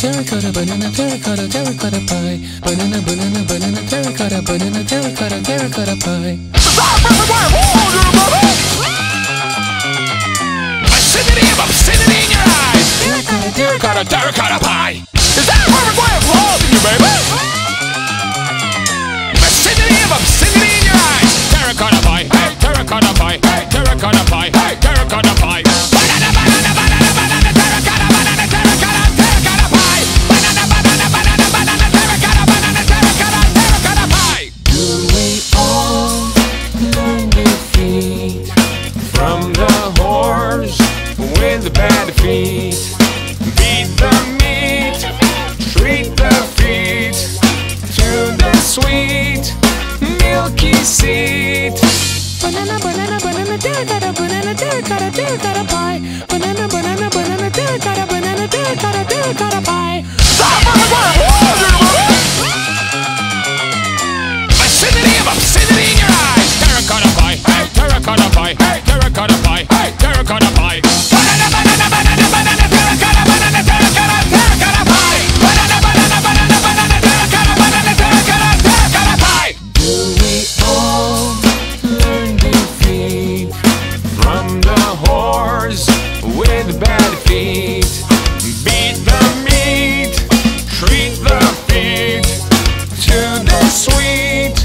terracotta, banana, terracotta, terracotta pie. Banana, banana, banana, terracotta, banana, terracotta, terracotta pie. In your eyes. Terracotta, Terracotta, terracotta pie. With the bad feet, beat the meat, treat the feet to the sweet milky seed. Banana, banana, banana, terracotta, banana, terracotta, terracotta sugar sweet.